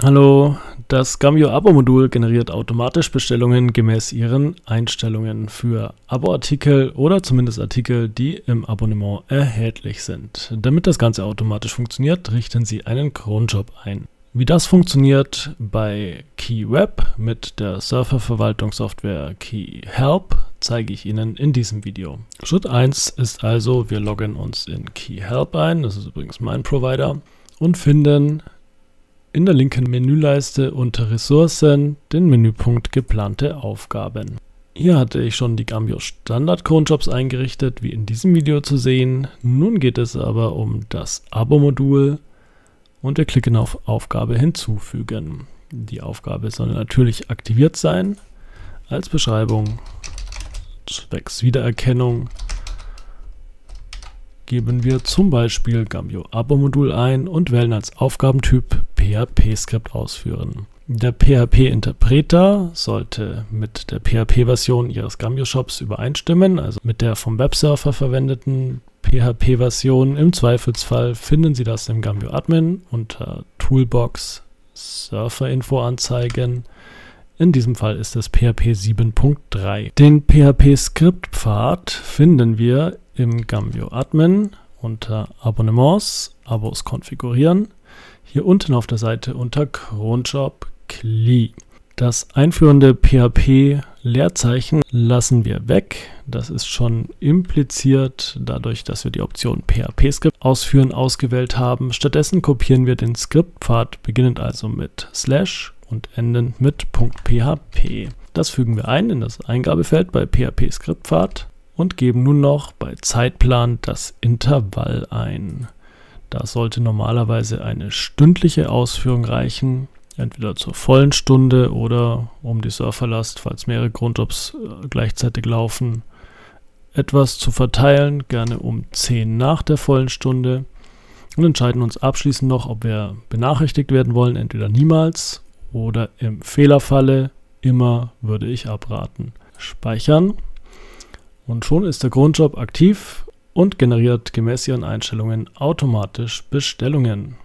Hallo, das Gambio Abo-Modul generiert automatisch Bestellungen gemäß Ihren Einstellungen für Abo-Artikel oder zumindest Artikel, die im Abonnement erhältlich sind. Damit das Ganze automatisch funktioniert, richten Sie einen Cronjob ein. Wie das funktioniert bei KeyWeb mit der Serververwaltungssoftware KeyHelp zeige ich Ihnen in diesem Video. Schritt 1 ist also, wir loggen uns in KeyHelp ein, das ist übrigens mein Provider, und finden in der linken Menüleiste unter Ressourcen den Menüpunkt Geplante Aufgaben. Hier hatte ich schon die Gambio Standard Cronjobs eingerichtet, wie in diesem Video zu sehen. Nun geht es aber um das Abo-Modul und wir klicken auf Aufgabe hinzufügen. Die Aufgabe soll natürlich aktiviert sein. Als Beschreibung zwecks Wiedererkennung geben wir zum Beispiel Gambio Abo-Modul ein und wählen als Aufgabentyp PHP-Skript ausführen. Der PHP-Interpreter sollte mit der PHP-Version Ihres Gambio-Shops übereinstimmen, also mit der vom Websurfer verwendeten PHP-Version. Im Zweifelsfall finden Sie das im Gambio Admin unter Toolbox Surfer-Info anzeigen. In diesem Fall ist es PHP 7.3. Den PHP-Skript-Pfad finden wir im Gambio Admin unter Abonnements, Abos konfigurieren. Hier unten auf der Seite unter Cronjob CLI. Das einführende PHP-Leerzeichen lassen wir weg. Das ist schon impliziert dadurch, dass wir die Option PHP-Skript ausführen ausgewählt haben. Stattdessen kopieren wir den Skriptpfad, beginnend also mit Slash und endend mit .php. Das fügen wir ein in das Eingabefeld bei PHP-Skriptpfad und geben nun noch bei Zeitplan das Intervall ein. Da sollte normalerweise eine stündliche Ausführung reichen, entweder zur vollen Stunde oder um die Surferlast, falls mehrere Grundjobs äh, gleichzeitig laufen, etwas zu verteilen, gerne um 10 nach der vollen Stunde und entscheiden uns abschließend noch, ob wir benachrichtigt werden wollen, entweder niemals oder im Fehlerfalle immer würde ich abraten. Speichern und schon ist der Grundjob aktiv und generiert gemäß Ihren Einstellungen automatisch Bestellungen.